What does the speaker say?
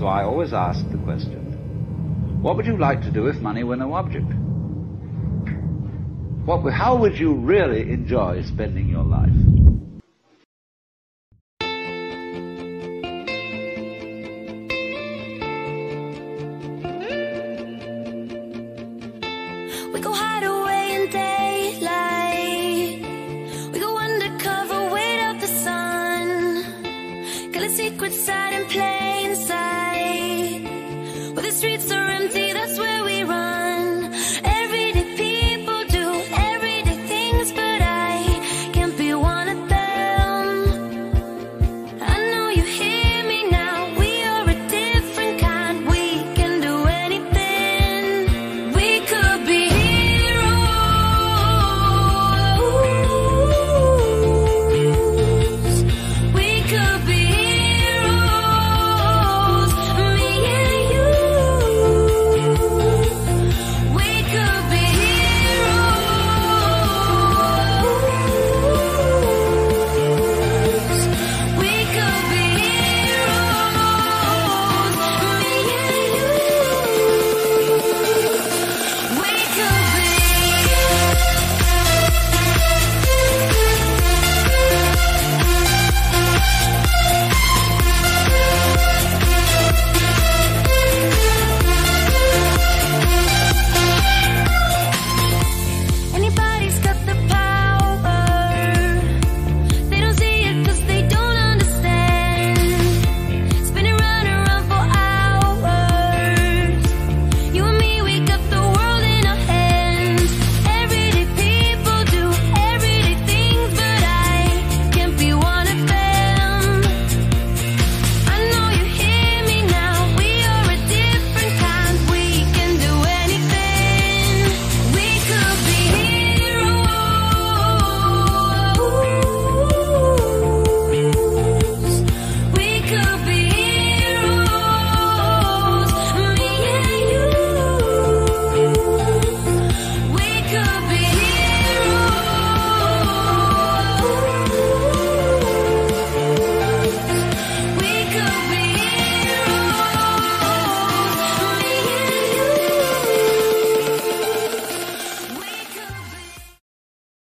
So I always ask the question, what would you like to do if money were no object? What, how would you really enjoy spending your life? We go hide could be